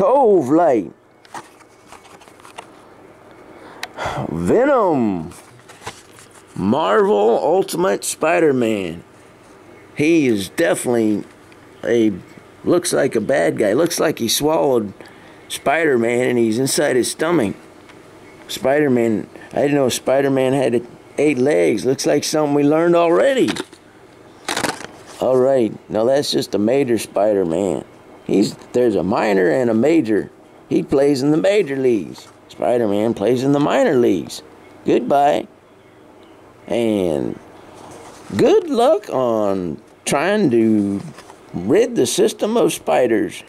Covelight. Venom. Marvel Ultimate Spider-Man. He is definitely a looks like a bad guy. Looks like he swallowed Spider-Man and he's inside his stomach. Spider-Man, I didn't know Spider-Man had eight legs. Looks like something we learned already. All right, now that's just a major Spider-Man. He's there's a minor and a major. He plays in the major leagues. Spider-Man plays in the minor leagues. Goodbye. And good luck on trying to rid the system of spiders.